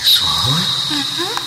This one.